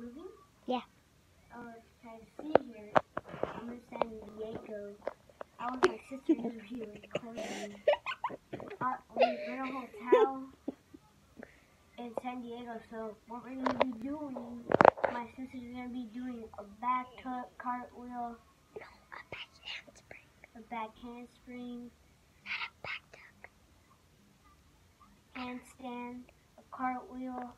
moving? Yeah. Oh, try to see here. I'm in San Diego. I was my sister who was closing. Uh, we rent a hotel in San Diego, so what we're gonna be doing, my sister's gonna be doing a back tuck, cartwheel, a back hand spring. A back handspring, Not Back tuck. handstand, a cartwheel,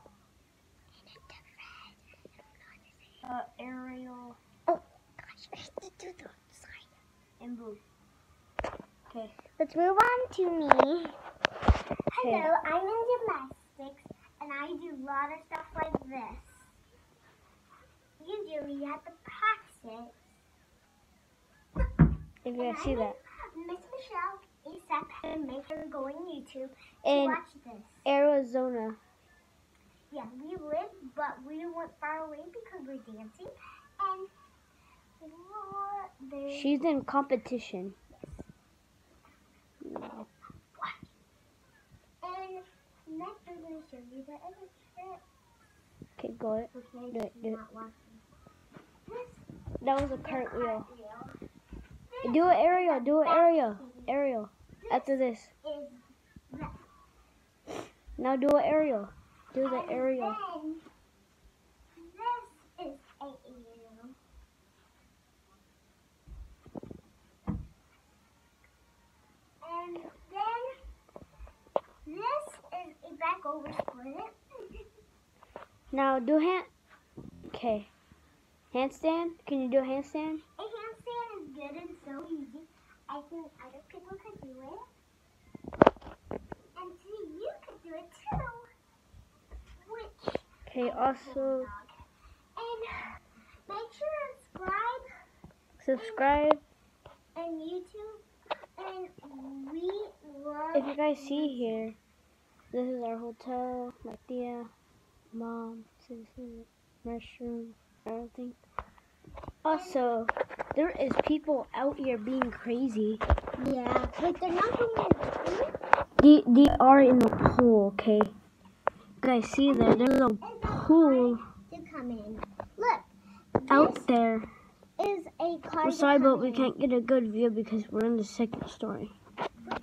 uh, aerial, Oh, gosh, I have to do the side. and boom. Okay. Let's move on to me. Hello, I'm in gymnastics, and I do a lot of stuff like this. Usually, you have to practice. If you guys see that. Miss Michelle ASAP and make to go on YouTube to In watch this. Arizona. Yeah, we live, but we went far away because we're dancing, and. She's in competition. And next, we're gonna show you the other trick. Okay, go it. Okay, Do it, do it. This That was a cartwheel. Do it aerial. Do it aerial. Aerial. After this. Is this. Now do it aerial. Do the aerial. This is a. And then this is a back over split. Now do hand. Okay. Handstand. Can you do a handstand? A handstand is good and so easy. I think other people could do it. And see, you could do it too. Okay. Also And make sure to subscribe subscribe. on YouTube. And we love If you guys see here, this is our hotel. My tia, mom, sister, restroom, everything. Also, there is people out here being crazy. Yeah, but they're not going to They, they are in the pool, okay? You guys see there, there's a pool to come in. Look, out there. is a car. We're sorry, but we can't get a good view because we're in the second story.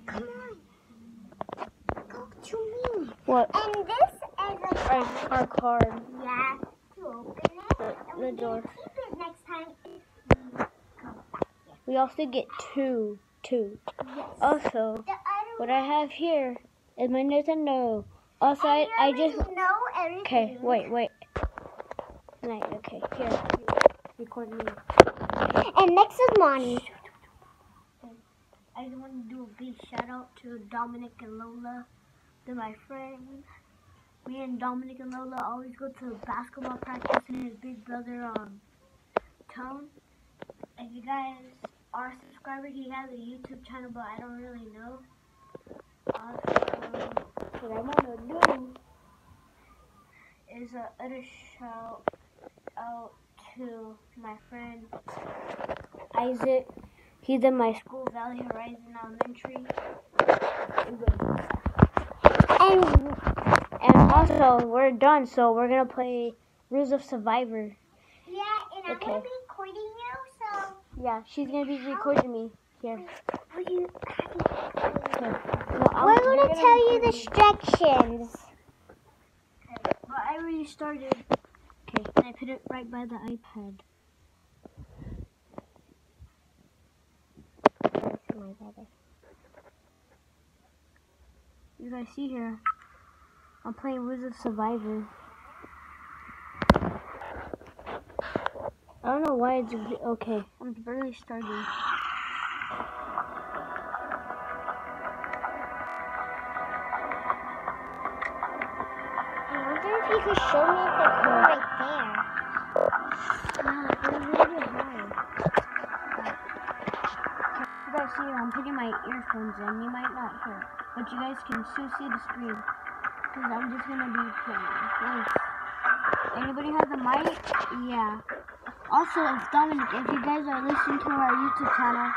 Come on. Go to me. What? And this is a Our, our card. Yeah, to open it. The- door. can keep it next time. We also get two. Two. Yes. Also, what I have here is my Nintendo. Also, I, I just. know everything. Okay, wait, wait. Night, okay, here. Record me. And next is Monty. I just want to do a big shout out to Dominic and Lola. They're my friends. Me and Dominic and Lola always go to basketball practice and his big brother um Tone. If you guys are subscribers, he has a YouTube channel, but I don't really know. Also, What I want to do. Is a other shout out to my friend Isaac. He's in my school. Valley Horizon Elementary. And, and also, we're done, so we're going to play Rules of Survivor. Yeah, and I'm Okay. gonna be recording you, so Yeah, she's going to be recording me. Here. you? Here. No, I'll- We're you're gonna tell you the instructions. I already started. Okay. And I put it right by the iPad. You guys see here, I'm playing of Survivor. I don't know why it's okay. I'm barely starting. You show me if it's right there. It's guys see I'm putting my earphones in. You might not hear, but you guys can still see the screen. Cause I'm just gonna be playing. Nice. Anybody has a mic? Yeah. Also, if Dominic, if you guys are listening to our YouTube channel,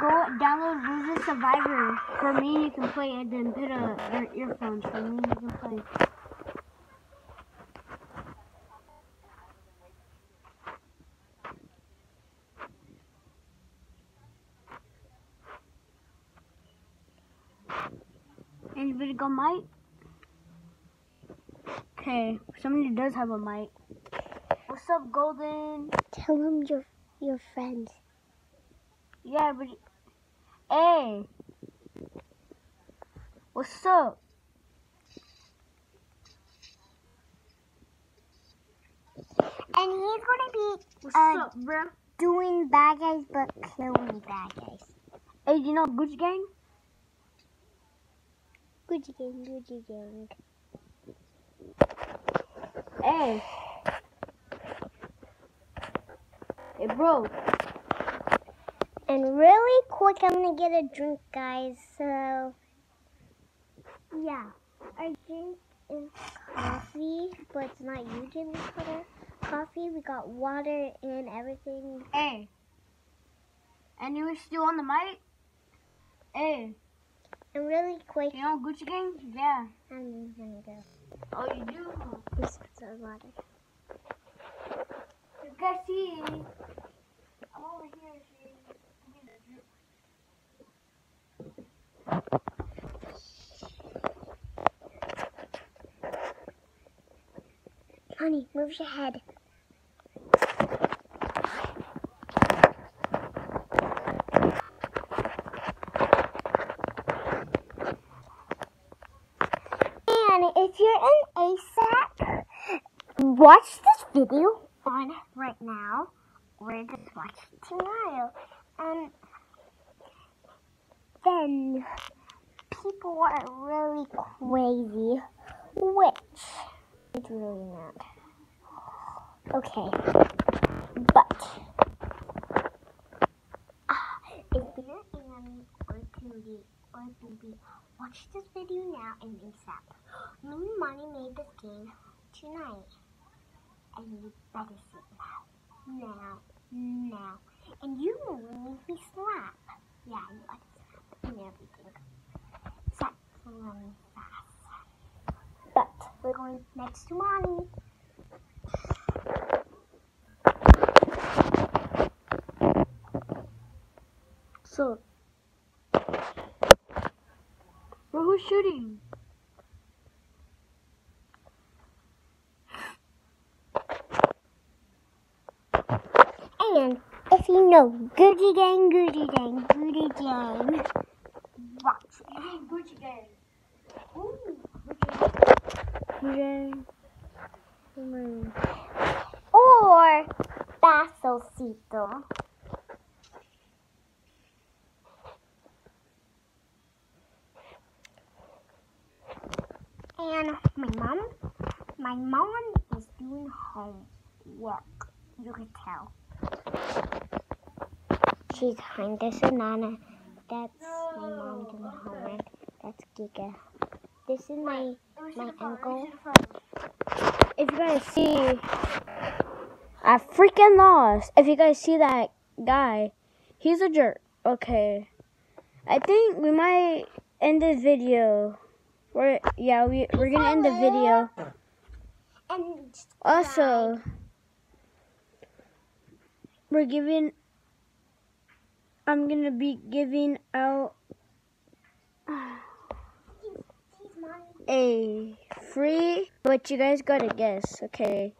go download Rules Survivor. For me, you can play it, then put a, your earphones. For me, you can play. Go mic? Okay, somebody does have a mic. What's up, Golden? Tell them your your friends. Yeah, but hey, what's up? And he's gonna be What's Uh, up, bro? doing bad guys but killing bad guys. Hey, you know Gucci Gang? Gucci gang, Gucci gang. Hey. Hey, bro. And really quick, I'm gonna get a drink, guys. So, yeah, our drink is coffee, but it's not usually color coffee. We got water and everything. Hey. And you were still on the mic? Hey, And really quick, you know Gucci Gang? Yeah. I'm gonna go. Oh, you do? Use some water. You guys see? I'm over here. Honey, move your head. And if you're in ASAP, watch this video on right now or just watch it tomorrow. And then people are really crazy, which it's really not. Okay, but ah, if you're Annie or Cootie or Booby, watch this video now and ASAP. Me and Money made this game tonight, and you better sit now, now, now, and you will make me slap. Yeah, you better slap and everything. Slap running fast. But we're going next to Money. So, bro, who's shooting? And know Gucci Gang, Gucci Gang, Gucci Gang, watch it. Gucci Gang. Gang. Or Basilcito. And my mom, my mom is doing homework. You can tell. She's behind this banana. That's my mom doing homework. That's Giga. This is my my uncle. If you guys see, I freaking lost. If you guys see that guy, he's a jerk. Okay, I think we might end this video. We're yeah, we we're gonna end the video. And Also, we're giving. I'm gonna be giving out a free, but you guys gotta guess. Okay.